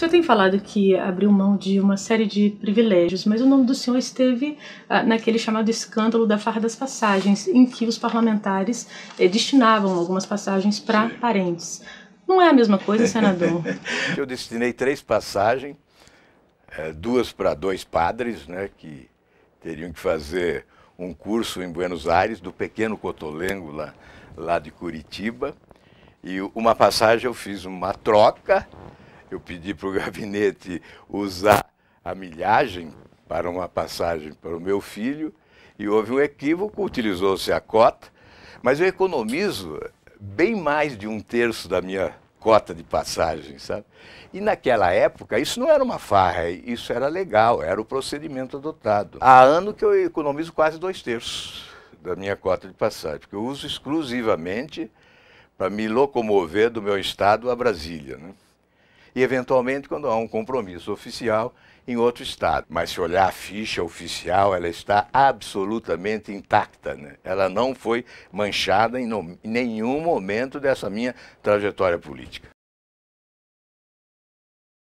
senhor tem falado que abriu mão de uma série de privilégios, mas o nome do senhor esteve ah, naquele chamado escândalo da farra das passagens, em que os parlamentares eh, destinavam algumas passagens para parentes. Não é a mesma coisa, senador? Eu destinei três passagens, eh, duas para dois padres, né, que teriam que fazer um curso em Buenos Aires, do pequeno Cotolengo, lá, lá de Curitiba. E uma passagem eu fiz uma troca, eu pedi para o gabinete usar a milhagem para uma passagem para o meu filho, e houve um equívoco, utilizou-se a cota, mas eu economizo bem mais de um terço da minha cota de passagem, sabe? E naquela época, isso não era uma farra, isso era legal, era o procedimento adotado. Há ano que eu economizo quase dois terços da minha cota de passagem, porque eu uso exclusivamente para me locomover do meu estado a Brasília. Né? E, eventualmente, quando há um compromisso oficial em outro estado. Mas se olhar a ficha oficial, ela está absolutamente intacta. Né? Ela não foi manchada em, em nenhum momento dessa minha trajetória política.